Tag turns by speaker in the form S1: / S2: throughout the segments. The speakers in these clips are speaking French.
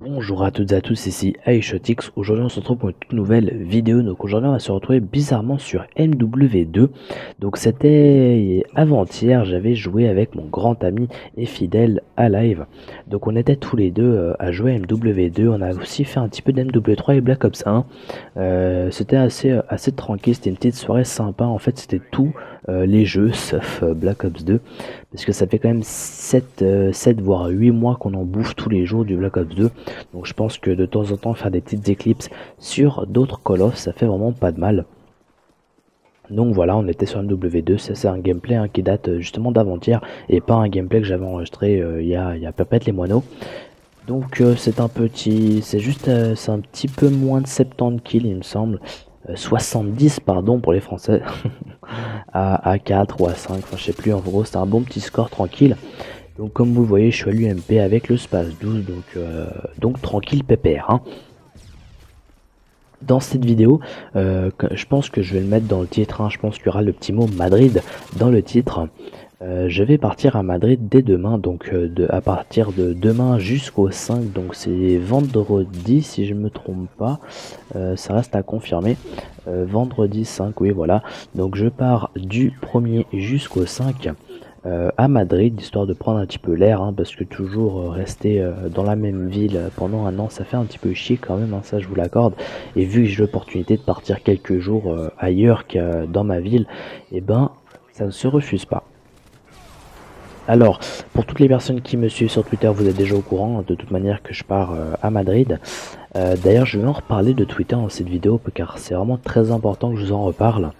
S1: Bonjour à toutes et à tous, ici iShotix. Aujourd'hui, on se retrouve pour une toute nouvelle vidéo. Donc, aujourd'hui, on va se retrouver bizarrement sur MW2. Donc, c'était avant-hier, j'avais joué avec mon grand ami et fidèle à live. Donc, on était tous les deux euh, à jouer à MW2. On a aussi fait un petit peu d'MW3 et Black Ops 1. Euh, c'était assez, euh, assez tranquille, c'était une petite soirée sympa. En fait, c'était tout les jeux sauf Black Ops 2 parce que ça fait quand même 7, 7 voire 8 mois qu'on en bouffe tous les jours du Black Ops 2 donc je pense que de temps en temps faire des petites éclipses sur d'autres Call of ça fait vraiment pas de mal. Donc voilà, on était sur un W2, ça c'est un gameplay hein, qui date euh, justement d'avant-hier et pas un gameplay que j'avais enregistré euh, il y a, y a les moineaux. Donc euh, c'est un petit, c'est juste, un petit peu moins de 70 kills il me semble. 70 pardon pour les français à, à 4 ou à 5 enfin je sais plus en gros c'est un bon petit score tranquille donc comme vous voyez, je suis à l'UMP avec le space 12, donc, euh, donc tranquille pépère. Hein. Dans cette vidéo, euh, je pense que je vais le mettre dans le titre, hein. je pense qu'il y aura le petit mot Madrid dans le titre. Euh, je vais partir à Madrid dès demain, donc à partir de demain jusqu'au 5, donc c'est vendredi si je me trompe pas, ça reste à confirmer. vendredi 5, oui voilà, donc je pars du 1er jusqu'au 5. Euh, à Madrid, histoire de prendre un petit peu l'air, hein, parce que toujours euh, rester euh, dans la même ville pendant un an, ça fait un petit peu chier quand même, hein, ça je vous l'accorde. Et vu que j'ai l'opportunité de partir quelques jours ailleurs que dans ma ville, et eh ben ça ne se refuse pas. Alors, pour toutes les personnes qui me suivent sur Twitter, vous êtes déjà au courant de toute manière que je pars à Madrid. D'ailleurs, je vais en reparler de Twitter dans cette vidéo, car c'est vraiment très important que je vous en reparle.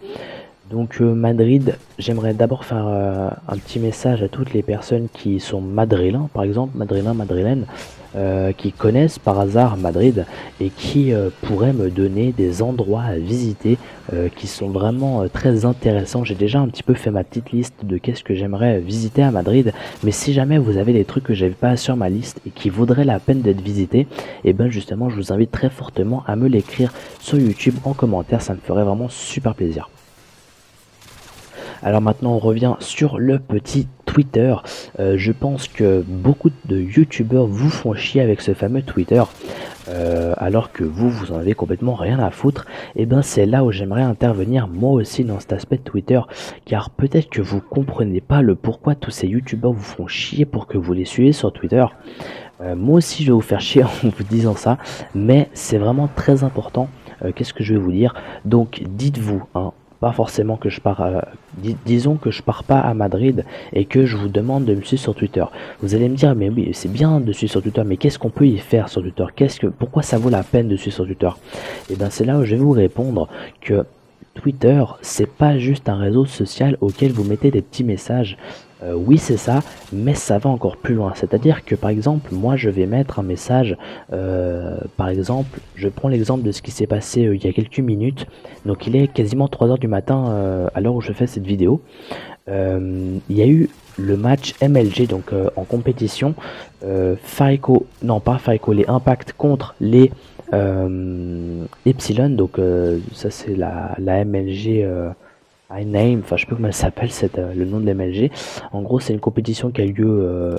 S1: Donc euh, Madrid, j'aimerais d'abord faire euh, un petit message à toutes les personnes qui sont madrilènes, par exemple, madrilènes, madrilènes, euh, qui connaissent par hasard Madrid et qui pourraient me donner des endroits à visiter qui sont vraiment très intéressants. J'ai déjà un petit peu fait ma petite liste de qu'est-ce que j'aimerais visiter à Madrid, mais si jamais vous avez des trucs que j'avais pas sur ma liste et qui vaudraient la peine d'être visités, et eh ben justement je vous invite très fortement à me l'écrire sur YouTube en commentaire, ça me ferait vraiment super plaisir. Alors maintenant on revient sur le petit Twitter. Euh, je pense que beaucoup de youtubeurs vous font chier avec ce fameux Twitter. Euh, alors que vous, vous en avez complètement rien à foutre, et eh ben c'est là où j'aimerais intervenir moi aussi dans cet aspect de Twitter, car peut-être que vous comprenez pas le pourquoi tous ces youtubeurs vous font chier pour que vous les suivez sur Twitter. Euh, moi aussi je vais vous faire chier en vous disant ça, mais c'est vraiment très important. Qu'est-ce que je vais vous dire? Donc dites-vous, hein, pas forcément que je pars à, disons que je pars pas à Madrid et que je vous demande de me suivre sur Twitter. Vous allez me dire mais oui c'est bien de suivre sur Twitter mais qu'est-ce qu'on peut y faire sur Twitter? Qu'est-ce que pourquoi ça vaut la peine de suivre sur Twitter? Et eh bien c'est là où je vais vous répondre que Twitter, c'est pas juste un réseau social auquel vous mettez des petits messages. Euh, oui, c'est ça, mais ça va encore plus loin. C'est-à-dire que par exemple, moi je vais mettre un message, euh, par exemple, je prends l'exemple de ce qui s'est passé euh, il y a quelques minutes. Donc il est quasiment 3h du matin à l'heure où je fais cette vidéo. il y a eu le match MLG, donc en compétition. Farico, non pas Farico, les Impact contre les Epsilon. Donc ça c'est la, la MLG name, enfin je sais pas comment elle s'appelle, c'est euh, le nom de l'MLG. En gros, c'est une compétition qui a lieu euh,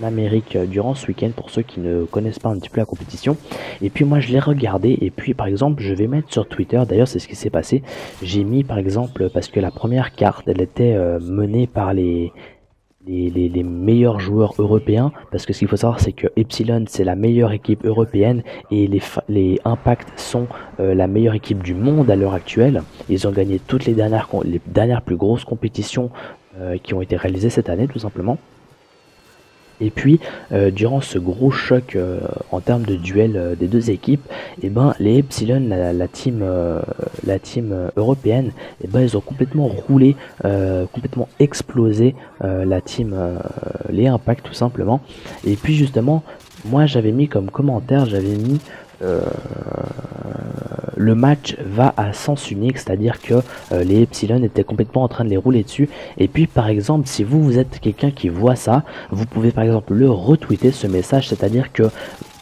S1: en Amérique euh, durant ce week-end pour ceux qui ne connaissent pas un petit peu la compétition. Et puis moi je l'ai regardé et puis par exemple je vais mettre sur Twitter, d'ailleurs c'est ce qui s'est passé, j'ai mis par exemple parce que la première carte elle était menée par les les, meilleurs joueurs européens parce que ce qu'il faut savoir c'est que Epsilon c'est la meilleure équipe européenne et les, les Impact sont euh, la meilleure équipe du monde à l'heure actuelle. Ils ont gagné toutes les dernières, les dernières plus grosses compétitions euh, qui ont été réalisées cette année tout simplement et puis, euh, durant ce gros choc euh, en termes de duel euh, des deux équipes, eh ben, les Epsilon, la, team, la team européenne, et eh ben, ils ont complètement roulé, complètement explosé la team, les Impact tout simplement. Et puis justement, moi j'avais mis comme commentaire, j'avais mis le match va à sens unique, c'est-à-dire que euh, les Epsilon étaient complètement en train de les rouler dessus. Et puis par exemple, si vous, vous êtes quelqu'un qui voit ça, vous pouvez par exemple le retweeter ce message, c'est-à-dire que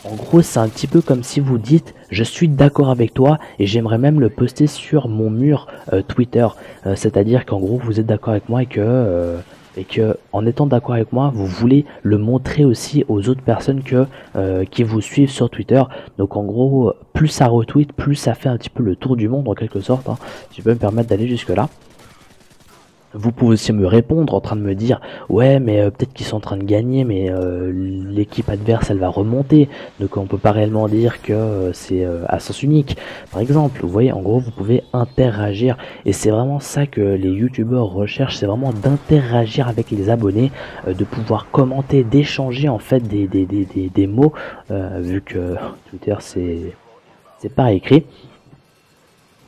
S1: en gros, c'est un petit peu comme si vous dites je suis d'accord avec toi et j'aimerais même le poster sur mon mur euh, Twitter. Euh, c'est-à-dire qu'en gros, vous êtes d'accord avec moi et que et que en étant d'accord avec moi, vous voulez le montrer aussi aux autres personnes euh, qui vous suivent sur Twitter. Donc en gros, plus ça retweet, plus ça fait un petit peu le tour du monde en quelque sorte. Hein, si je peux me permettre d'aller jusque là. Vous pouvez aussi me répondre en train de me dire ouais mais euh, peut-être qu'ils sont en train de gagner mais euh, l'équipe adverse elle va remonter. Donc on peut pas réellement dire que euh, c'est à sens unique. Par exemple vous voyez en gros vous pouvez interagir. Et c'est vraiment ça que les youtubeurs recherchent c'est vraiment d'interagir avec les abonnés de pouvoir commenter d'échanger en fait des, des, des, des, des mots vu que Twitter c'est c'est pas écrit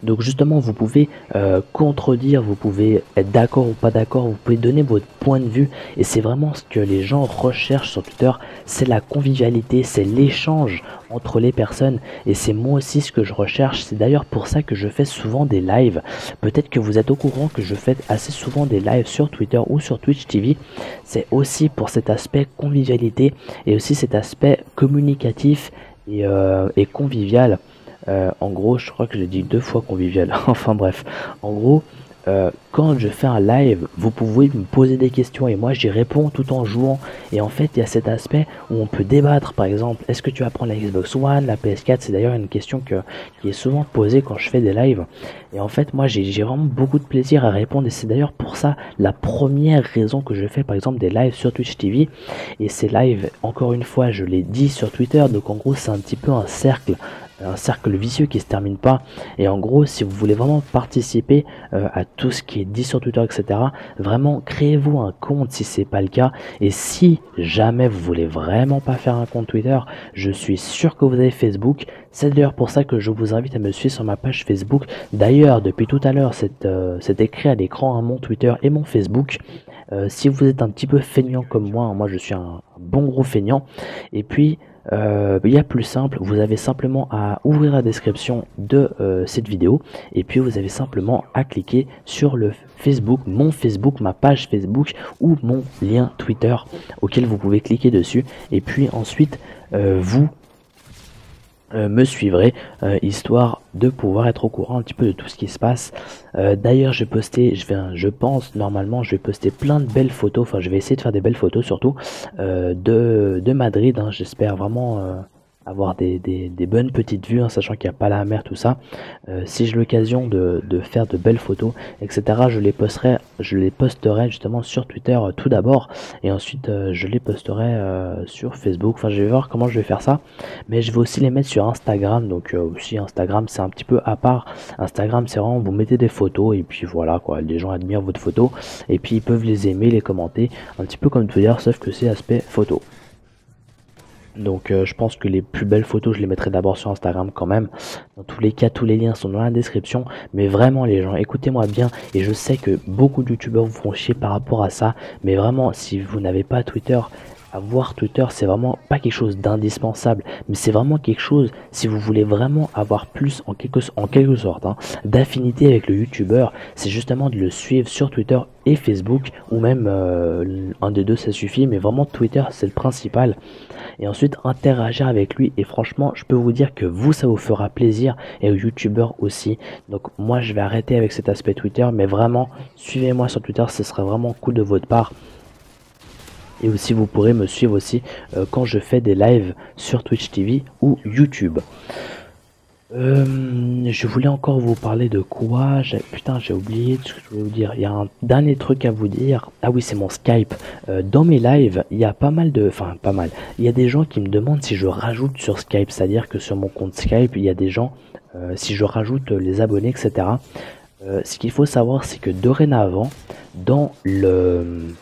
S1: donc justement, vous pouvez euh, contredire, vous pouvez être d'accord ou pas d'accord, vous pouvez donner votre point de vue. Et c'est vraiment ce que les gens recherchent sur Twitter, c'est la convivialité, c'est l'échange entre les personnes. Et c'est moi aussi ce que je recherche. C'est d'ailleurs pour ça que je fais souvent des lives. Peut-être que vous êtes au courant que je fais assez souvent des lives sur Twitter ou sur Twitch TV. C'est aussi pour cet aspect convivialité et aussi cet aspect communicatif et, euh, et convivial. Euh, en gros, je crois que j'ai dit deux fois convivial. enfin bref, en gros, euh, quand je fais un live, vous pouvez me poser des questions et moi j'y réponds tout en jouant. Et en fait, il y a cet aspect où on peut débattre. Par exemple, est-ce que tu vas prendre la Xbox One, la PS4 C'est d'ailleurs une question que, qui est souvent posée quand je fais des lives. Et en fait, moi j'ai vraiment beaucoup de plaisir à répondre. Et c'est d'ailleurs pour ça la première raison que je fais par exemple des lives sur Twitch TV. Et ces lives, encore une fois, je l'ai dit sur Twitter. Donc en gros, c'est un petit peu un cercle un cercle vicieux qui se termine pas. Et en gros, si vous voulez vraiment participer euh, à tout ce qui est dit sur Twitter, etc., vraiment créez-vous un compte si c'est pas le cas. Et si jamais vous voulez vraiment pas faire un compte Twitter, je suis sûr que vous avez Facebook. C'est d'ailleurs pour ça que je vous invite à me suivre sur ma page Facebook. D'ailleurs, depuis tout à l'heure, c'est euh, écrit à l'écran hein, mon Twitter et mon Facebook. Euh, si vous êtes un petit peu feignant comme moi, moi je suis un bon gros feignant. Et puis euh, il y a plus simple, vous avez simplement à ouvrir la description de euh, cette vidéo et puis vous avez simplement à cliquer sur le Facebook, mon Facebook, ma page Facebook ou mon lien Twitter auquel vous pouvez cliquer dessus et puis ensuite euh, vous euh, me suivrez, euh, histoire de pouvoir être au courant un petit peu de tout ce qui se passe. Euh, d'ailleurs, je vais je vais, je pense normalement, je vais poster plein de belles photos. Enfin, je vais essayer de faire des belles photos surtout de, de Madrid. Hein. J'espère vraiment avoir des, des, bonnes petites vues, en hein, sachant qu'il n'y a pas la mer, tout ça. Euh, si j'ai l'occasion de, de, faire de belles photos, etc., je les posterai, je les posterai justement sur Twitter euh, tout d'abord, et ensuite euh, je les posterai sur Facebook. Enfin, je vais voir comment je vais faire ça, mais je vais aussi les mettre sur Instagram. Donc aussi Instagram, c'est un petit peu à part. Instagram, c'est vraiment vous mettez des photos et puis voilà quoi. Les gens admirent votre photo et puis ils peuvent les aimer, les commenter, un petit peu comme Twitter, sauf que c'est aspect photo. Donc euh, je pense que les plus belles photos, je les mettrai d'abord sur Instagram quand même. Dans tous les cas, tous les liens sont dans la description. Mais vraiment les gens, écoutez-moi bien. Et je sais que beaucoup de youtubeurs vous font chier par rapport à ça. Mais vraiment, si vous n'avez pas Twitter, avoir Twitter, c'est vraiment pas quelque chose d'indispensable, mais c'est vraiment quelque chose, si vous voulez vraiment avoir plus en quelque, sorte hein, d'affinité avec le YouTuber, c'est justement de le suivre sur Twitter et Facebook, ou même euh, un des deux ça suffit, mais vraiment Twitter c'est le principal. Et ensuite interagir avec lui, et franchement je peux vous dire que vous ça vous fera plaisir, et aux YouTubeurs aussi. Donc moi je vais arrêter avec cet aspect Twitter, mais vraiment suivez-moi sur Twitter, ce serait vraiment cool de votre part et aussi vous pourrez me suivre aussi euh, quand je fais des lives sur Twitch TV ou YouTube. Euh, je voulais encore vous parler de quoi? Putain, j'ai oublié ce que je voulais vous dire. Il y a un dernier truc à vous dire. Ah oui, c'est mon Skype. Euh, dans mes lives, il y a pas mal de... Enfin, pas mal. Il y a des gens qui me demandent si je rajoute sur Skype. C'est-à-dire que sur mon compte Skype, il y a des gens... si je rajoute les abonnés, etc. ce qu'il faut savoir, c'est que dorénavant, dans le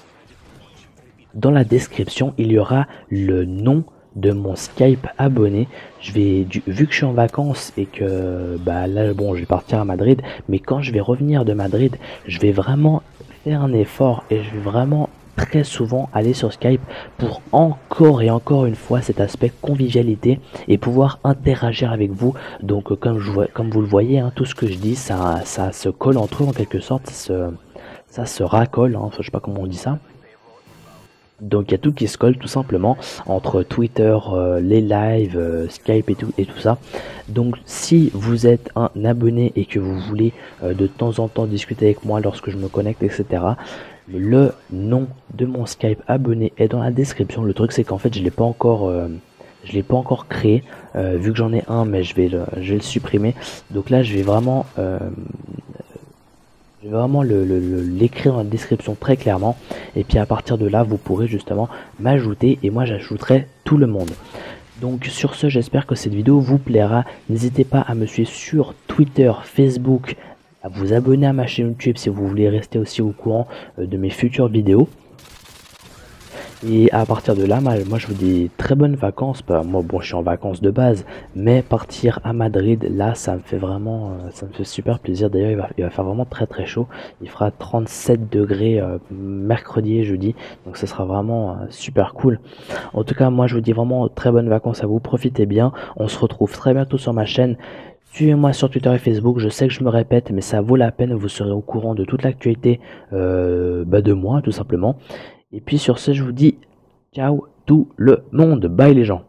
S1: dans la description, il y aura le nom de mon Skype abonné. Je vais, vu que je suis en vacances et que bah je vais partir à Madrid, mais quand je vais revenir de Madrid, je vais vraiment faire un effort et je vais vraiment très souvent aller sur Skype pour encore et encore une fois cet aspect convivialité et pouvoir interagir avec vous. Donc vois, comme vous le voyez, hein, tout ce que je dis, ça, se colle entre eux en quelque sorte, ça se, ça se racole, hein, je sais pas comment on dit ça. Donc il y a tout qui se colle tout simplement entre Twitter, euh, les lives, euh, Skype et tout, et tout ça. Donc si vous êtes un abonné et que vous voulez euh, de temps en temps discuter avec moi lorsque je me connecte, etc. Le nom de mon Skype abonné est dans la description. Le truc c'est qu'en fait je l'ai pas encore je l'ai pas encore créé vu que j'en ai un mais je vais le, je vais le supprimer. Donc là je vais vraiment je vais vraiment l'écrire dans la description très clairement et puis à partir de là vous pourrez justement m'ajouter et moi j'ajouterai tout le monde. Donc sur ce j'espère que cette vidéo vous plaira. N'hésitez pas à me suivre sur Twitter, Facebook, à vous abonner à ma chaîne YouTube si vous voulez rester aussi au courant euh, de mes futures vidéos. Et à partir de là, moi je vous dis très bonnes vacances. Bah, moi bon je suis en vacances de base, mais partir à Madrid, là ça me fait vraiment, euh, ça me fait super plaisir. D'ailleurs il va, faire vraiment très très chaud. Il fera 37 degrés euh, mercredi et jeudi, donc ce sera vraiment super cool. En tout cas moi je vous dis vraiment très bonnes vacances à vous, profitez bien. On se retrouve très bientôt sur ma chaîne. Suivez-moi sur Twitter et Facebook, je sais que je me répète, mais ça vaut la peine, vous serez au courant de toute l'actualité euh, bah, de moi, tout simplement. Et puis sur ce, je vous dis ciao tout le monde, bye les gens.